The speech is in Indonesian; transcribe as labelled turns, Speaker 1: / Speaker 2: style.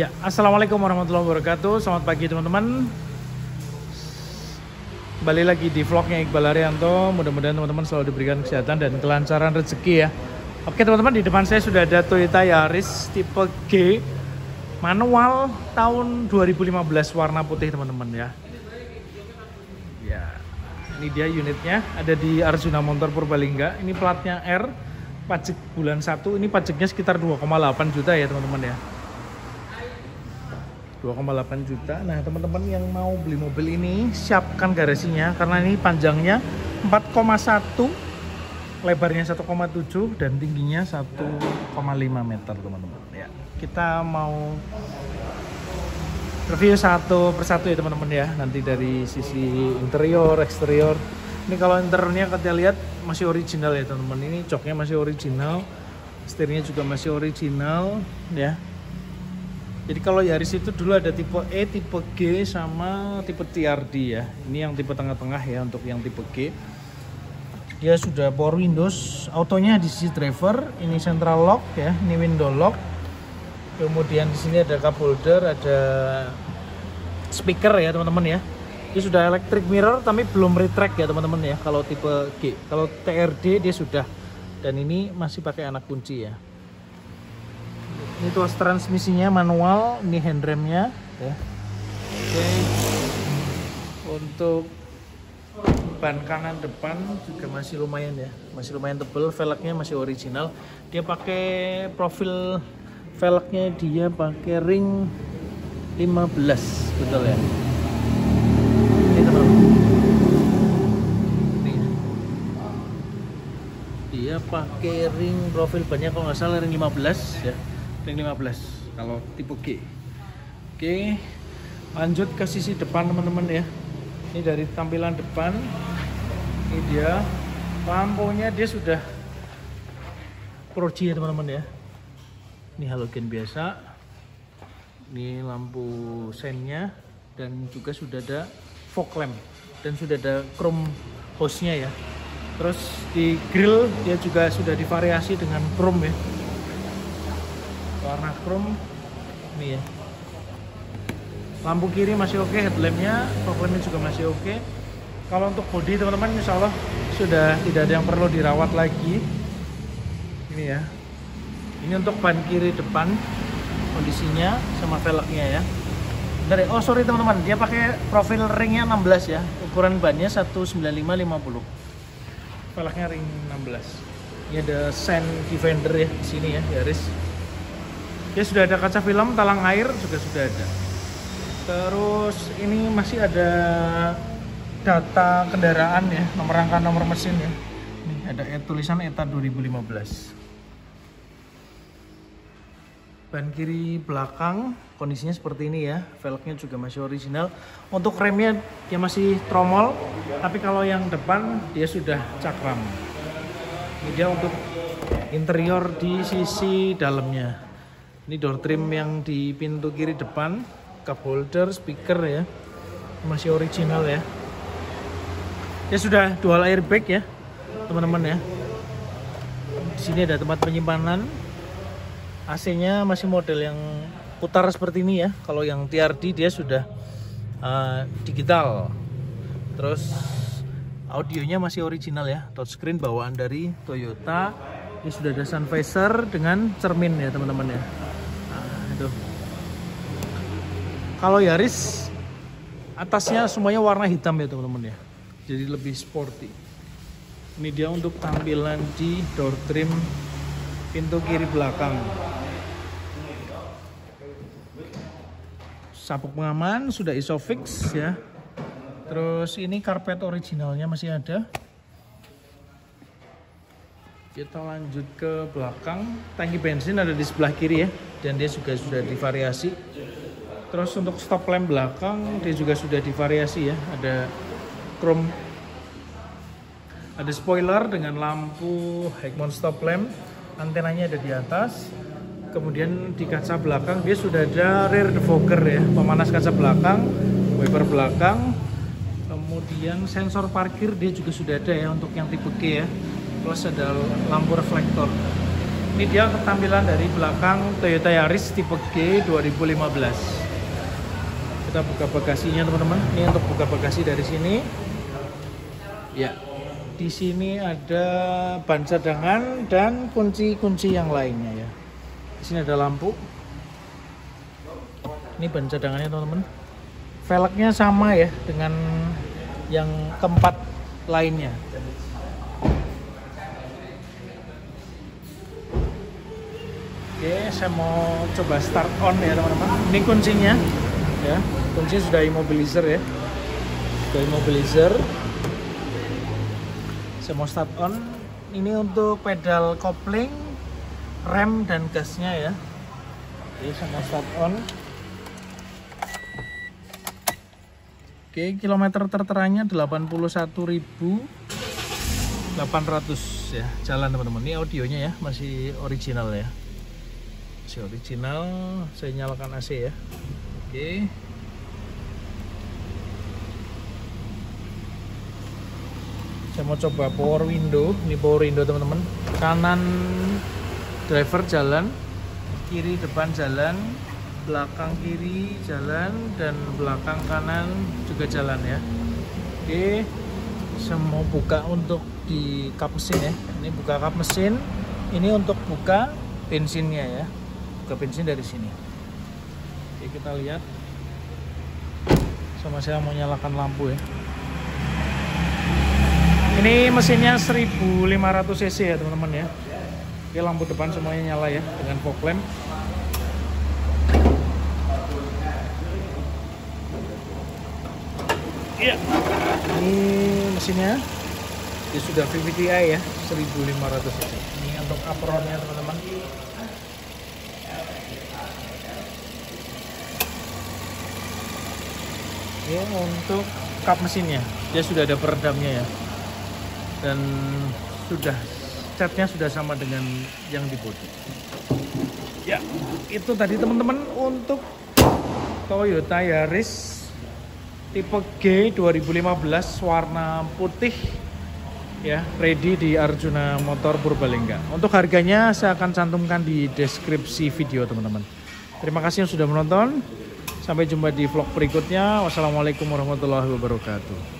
Speaker 1: Ya, Assalamualaikum warahmatullahi wabarakatuh. Selamat pagi teman-teman. Kembali lagi di vlognya Iqbal Arianto. Mudah-mudahan teman-teman selalu diberikan kesehatan dan kelancaran rezeki ya. Oke teman-teman, di depan saya sudah ada Toyota Yaris tipe G manual tahun 2015 warna putih teman-teman ya. Ya, ini dia unitnya ada di Arjuna Motor Purbalingga. Ini platnya R, pajak bulan 1. Ini pajaknya sekitar 2,8 juta ya teman-teman ya. 2,8 juta. Nah, teman-teman yang mau beli mobil ini siapkan garasinya karena ini panjangnya 4,1, lebarnya 1,7 dan tingginya 1,5 meter, teman-teman. Ya, kita mau review satu persatu ya teman-teman ya. Nanti dari sisi interior, eksterior. Ini kalau interiornya kita lihat masih original ya teman-teman. Ini joknya masih original, setirnya juga masih original ya jadi kalau Yaris itu dulu ada tipe E, tipe G sama tipe TRD ya. Ini yang tipe tengah-tengah ya untuk yang tipe G. Dia sudah power windows, autonya di sisi driver, ini central lock ya, ini window lock. Kemudian di sini ada cup holder, ada speaker ya teman-teman ya. Dia sudah electric mirror tapi belum retract ya teman-teman ya kalau tipe G. Kalau TRD dia sudah dan ini masih pakai anak kunci ya ini tuas transmisinya manual ini handremnya ya. Oke. Untuk ban kanan depan juga masih lumayan ya. Masih lumayan tebel velgnya masih original. Dia pakai profil velgnya dia pakai ring 15 betul ya? Ini teman dia pakai ring profil banyak kalau nggak salah ring 15 ya ring 15 kalau tipe G. Oke lanjut ke sisi depan teman-teman ya. Ini dari tampilan depan. Ini dia. Lampunya dia sudah Pro G ya teman-teman ya. Ini halogen biasa. Ini lampu sennya. Dan juga sudah ada fog lamp. Dan sudah ada chrome hostnya ya. Terus di grill dia juga sudah divariasi dengan chrome ya warna chrome. Ini ya. Lampu kiri masih oke okay, headlampnya foklampnya juga masih oke. Okay. kalau untuk body teman-teman insya Allah sudah tidak ada yang perlu dirawat lagi. Ini ya. Ini untuk ban kiri depan kondisinya sama velgnya ya. Dari oh sorry teman-teman. Dia pakai profil ringnya 16 ya. Ukuran bannya 19550 velgnya ring 16 ini ada Sen Defender ya di sini ya Yaris ya sudah ada kaca film talang air juga sudah ada. Terus ini masih ada data kendaraan ya nomor rangka nomor mesin ya. Ini ada tulisan ETA 2015 ban kiri belakang kondisinya seperti ini ya. Velgnya juga masih original. Untuk remnya dia masih tromol tapi kalau yang depan dia sudah cakram. Ini dia untuk interior di sisi dalamnya ini door trim yang di pintu kiri depan. Cup holder speaker ya. Masih original ya. Ya sudah dual airbag ya teman-teman ya. Di sini ada tempat penyimpanan. AC-nya masih model yang putar seperti ini ya. Kalau yang TRD dia sudah uh, digital. Terus audionya masih original ya. Touchscreen bawaan dari Toyota. Ini sudah ada sun visor dengan cermin ya teman-teman ya kalau Yaris atasnya semuanya warna hitam ya teman-teman ya. Jadi lebih sporty. Ini dia untuk tampilan di door trim pintu kiri belakang. Sabuk pengaman sudah isofix ya. Terus ini karpet originalnya masih ada. Kita lanjut ke belakang. Tangki bensin ada di sebelah kiri ya. Dan dia juga sudah divariasi terus untuk stop lamp belakang dia juga sudah divariasi ya. Ada chrome. Ada spoiler dengan lampu Higmon stop lamp. Antenanya ada di atas. Kemudian di kaca belakang dia sudah ada rear defogger ya. Pemanas kaca belakang wiper belakang. Kemudian sensor parkir dia juga sudah ada ya untuk yang tipe G ya. Plus ada lampu reflektor. Ini dia ketampilan dari belakang Toyota Yaris tipe G 2015. Kita buka bagasinya teman-teman. Ini untuk buka bagasi dari sini. Ya, di sini ada ban cadangan dan kunci-kunci yang lainnya ya. Di sini ada lampu. Ini ban cadangannya teman-teman. Velgnya sama ya dengan yang keempat lainnya. Oke, saya mau coba start on ya teman-teman. Ini kuncinya, ya. Kunci sudah immobilizer ya. Sudah immobilizer. Saya mau start on. Ini untuk pedal kopling, rem dan gasnya ya. Oke, saya mau start on. Oke, kilometer terteranya 81.800 ya. Jalan teman-teman. Ini audionya ya, masih original ya masih original saya nyalakan AC ya oke. Saya mau coba power window. Ini power window teman-teman. Kanan driver jalan kiri depan jalan belakang kiri jalan dan belakang kanan juga jalan ya. Oke. Saya mau buka untuk di kap mesin ya. Ini buka kap mesin. Ini untuk buka bensinnya ya. Ke bensin dari sini oke kita lihat sama saya mau nyalakan lampu ya ini mesinnya 1500 cc ya teman-teman ya oke lampu depan semuanya nyala ya dengan fog lamp Iya. Ini mesinnya dia sudah VVTi ya 1500 cc. Ini untuk apronnya teman-teman. Untuk kap mesinnya. Dia sudah ada peredamnya ya. Dan sudah catnya sudah sama dengan yang di bodi ya itu tadi teman-teman untuk Toyota Yaris tipe G 2015 warna putih ya ready di Arjuna Motor Purbalingga. Untuk harganya saya akan cantumkan di deskripsi video teman-teman. Terima kasih yang sudah menonton Sampai jumpa di vlog berikutnya. Wassalamualaikum warahmatullahi wabarakatuh.